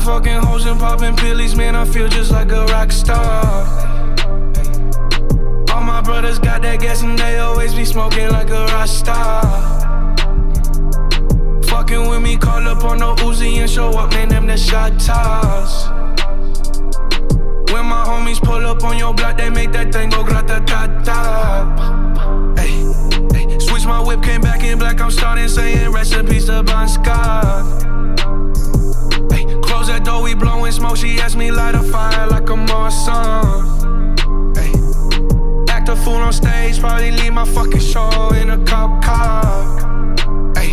fucking hoes and popping pillies, man, I feel just like a rock star. All my brothers got that gas and they always be smoking like a rock star. Fucking with me, call up on no Uzi and show up, man, them the shot toss. When my homies pull up on your block, they make that thing go grata ta ta. Switch my whip, came back in black, I'm starting saying recipes to Bon on stage, probably leave my fucking show in a cop car. Hey,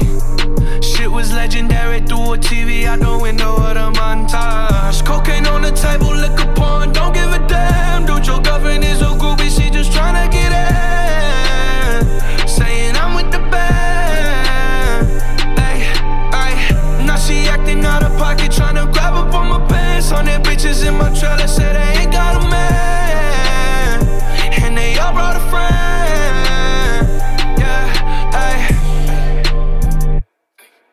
shit was legendary through a TV out the window of the montage. Cocaine on the table, liquor porn, don't give a damn. Dude, your girlfriend is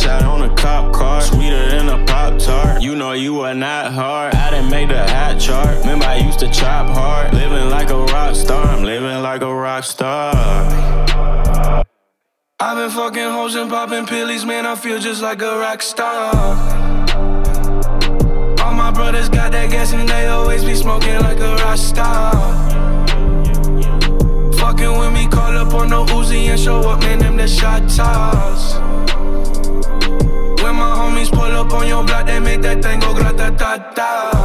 smash out on a cop car, sweeter than a pop tart. You know you are not hard. I done made the hot chart. Remember I used to chop hard. Living like a rock star, I'm living like a rock star. I've been fucking hoes and popping pillies, man. I feel just like a rock star. All my brothers got that gas and they always be smoking like a rock star. On your block, they make that thing go grata ta ta.